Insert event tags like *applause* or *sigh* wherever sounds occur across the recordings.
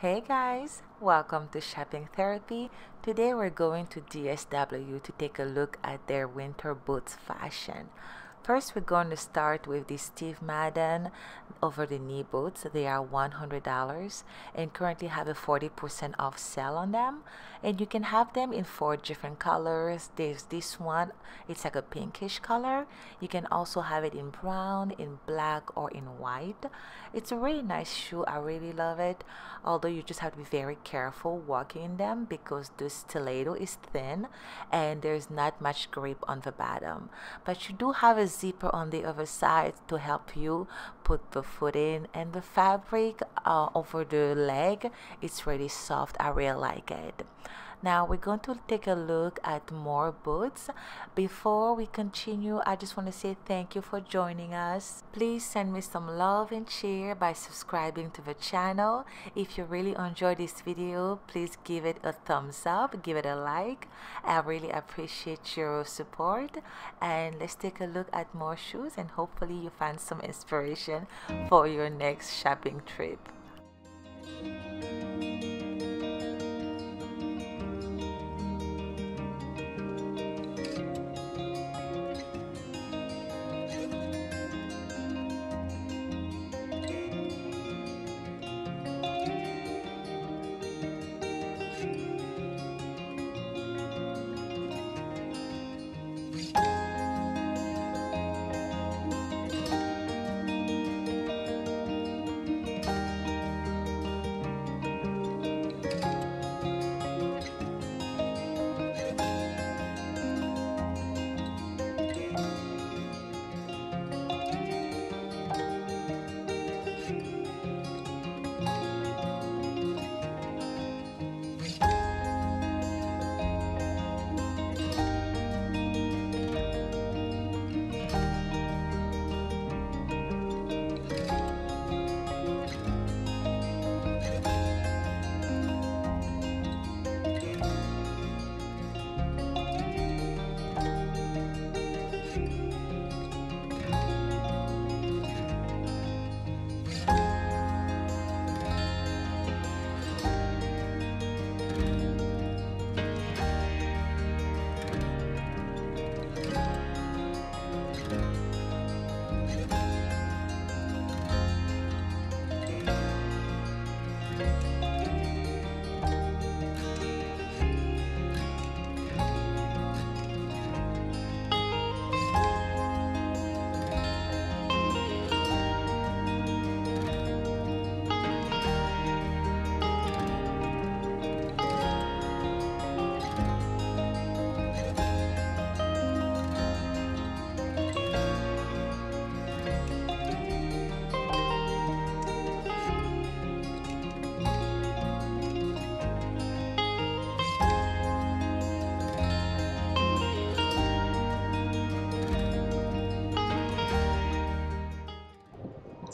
Hey guys, welcome to Shopping Therapy. Today we're going to DSW to take a look at their winter boots fashion. First, we're going to start with the Steve Madden over the knee boots. They are $100 and currently have a 40% off sale on them. And you can have them in four different colors. There's this one, it's like a pinkish color. You can also have it in brown, in black, or in white. It's a really nice shoe. I really love it. Although you just have to be very careful walking in them because the stiletto is thin and there's not much grip on the bottom. But you do have a zipper on the other side to help you put the foot in. And the fabric uh, over the leg it's really soft. I really like it now we're going to take a look at more boots. Before we continue, I just want to say thank you for joining us. Please send me some love and cheer by subscribing to the channel. If you really enjoyed this video, please give it a thumbs up, give it a like. I really appreciate your support. And let's take a look at more shoes and hopefully you find some inspiration for your next shopping trip.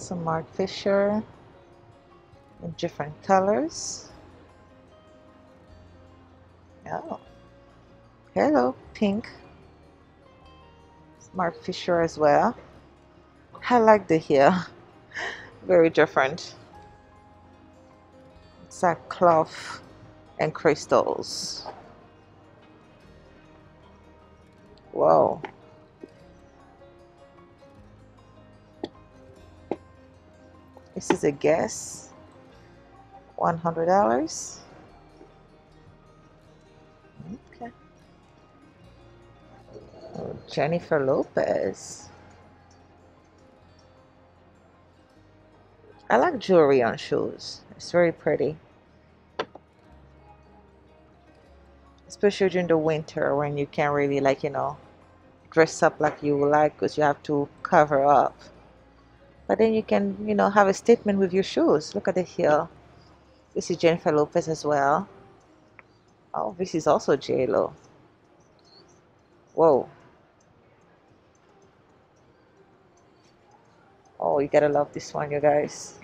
Some Marc Fisher in different colors. Oh, hello, pink. Marc Fisher as well. I like the hair, *laughs* very different. It's like cloth and crystals. Whoa. This is a Guess. $100. Okay. Oh, Jennifer Lopez. I like jewelry on shoes. It's very pretty. Especially during the winter when you can't really like, you know, dress up like you would like because you have to cover up. But then you can, you know, have a statement with your shoes. Look at the heel. This is Jennifer Lopez as well. Oh, this is also J-Lo. Whoa. Oh, you gotta love this one, you guys.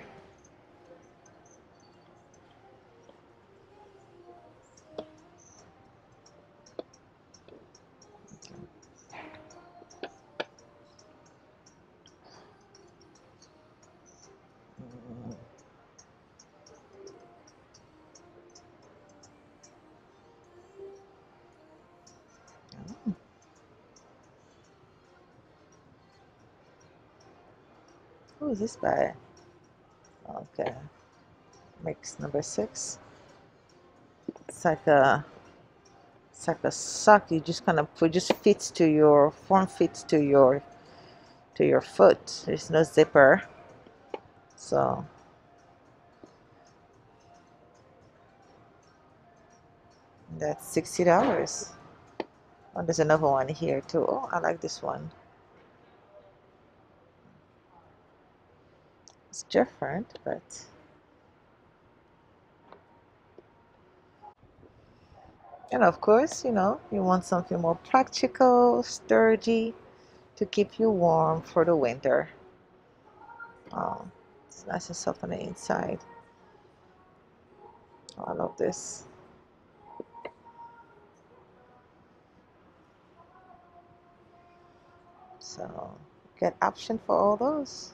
Who is this by? Okay. Mix number six. It's like a it's like a sock. You just kind of put just fits to your form fits to your to your foot. There's no zipper. So. That's sixty dollars. Oh there's another one here too. Oh I like this one it's different but And of course, you know, you want something more practical, sturdy, to keep you warm for the winter. Oh, it's nice and soft on the inside. Oh, I love this. So, get option for all those.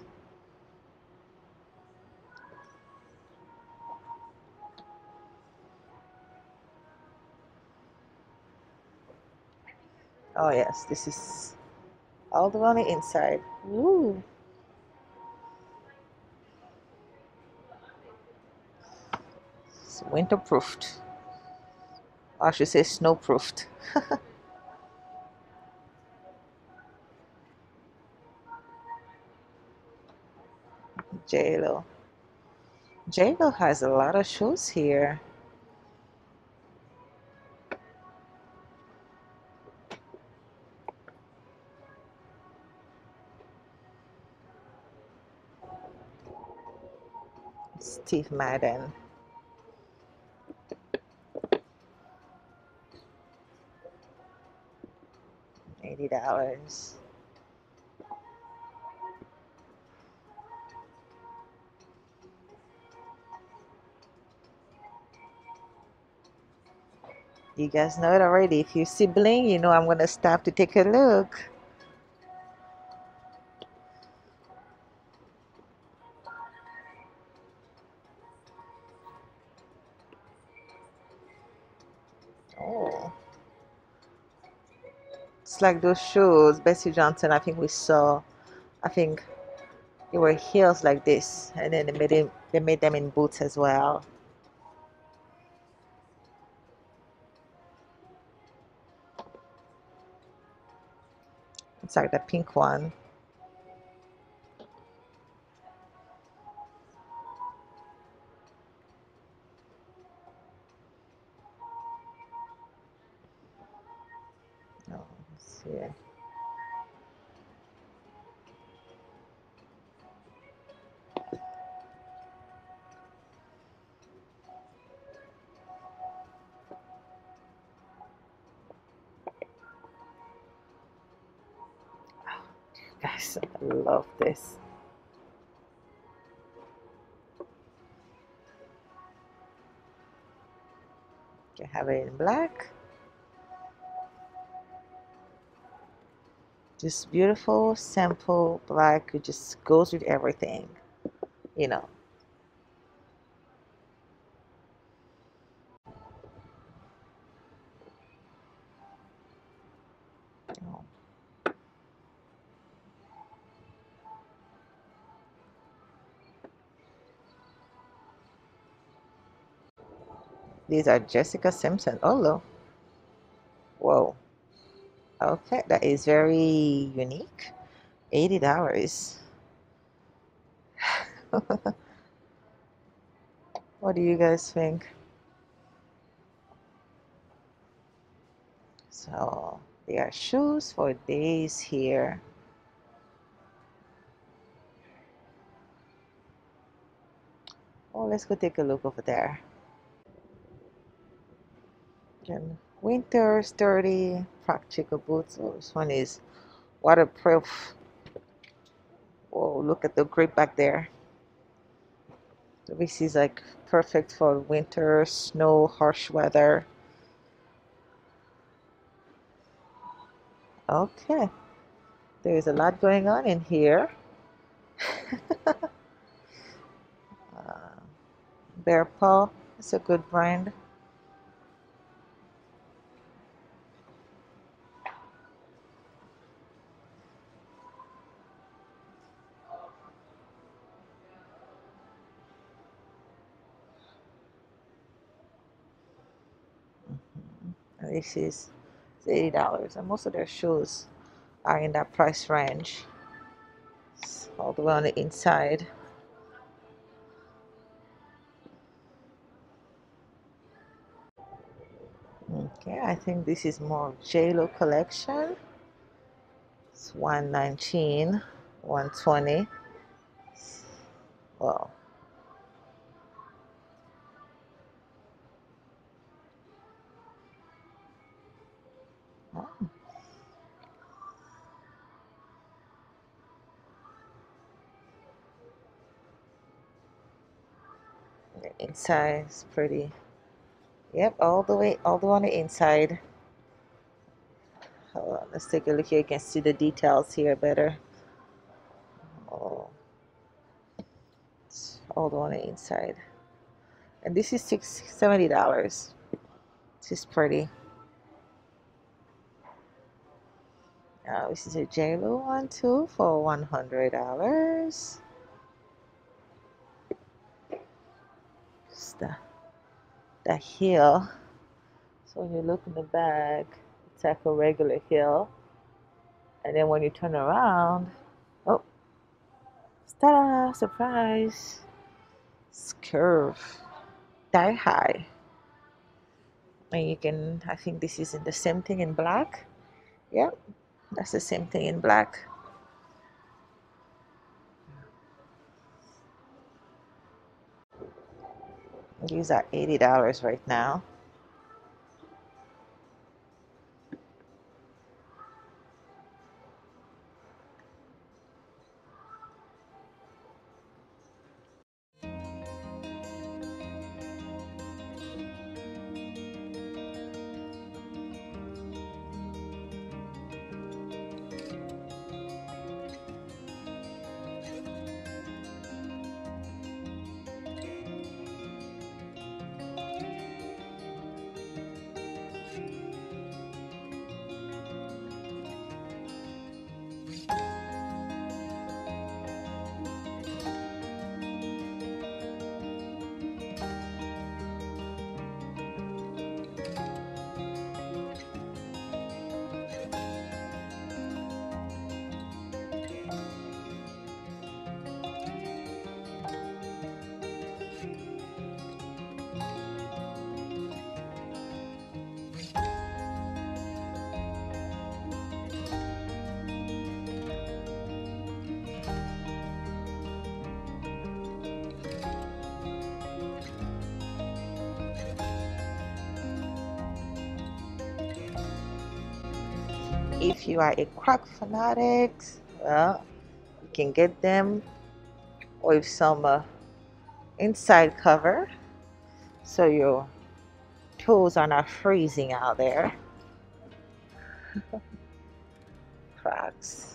Oh yes, this is all the the inside. Woo! It's winter-proofed. I should say snow-proofed. *laughs* JLo. JLo has a lot of shoes here. Steve Madden. Eighty dollars. You guys know it already. If you see bling, you know I'm gonna stop to take a look. It's like those shoes, Betsey Johnson, I think we saw, I think they were heels like this, and then they made, it, they made them in boots as well. It's like the pink one. Love this. You have it in black. Just beautiful, simple black. It just goes with everything, you know. Oh. These are Jessica Simpson. Oh, look. Whoa. Okay, that is very unique. $80. *laughs* what do you guys think? So, there are shoes for days here. Oh, let's go take a look over there. Again, winter sturdy practical boots. Oh, this one is waterproof. Oh, look at the grip back there. This is like perfect for winter, snow, harsh weather. Okay, there's a lot going on in here. *laughs* uh, Bearpaw, it's a good brand. This is $80 and most of their shoes are in that price range. All the way on the inside. Okay I think this is more JLo collection. It's 119 120 well inside. Is pretty. Yep all the way all the way on the inside. Hold on, let's take a look here. You can see the details here better. Oh all the way on the inside. And this is six seventy dollars. This is pretty. Now this is a JLo one too for one hundred dollars the the heel so when you look in the back it's like a regular heel and then when you turn around oh ta-da surprise. It's curve. Thigh high. And you can I think this is in the same thing in black. Yeah that's the same thing in black These are $80 right now. If you are a croc fanatic well you can get them with some uh, inside cover. So your toes are not freezing out there. *laughs* Crocs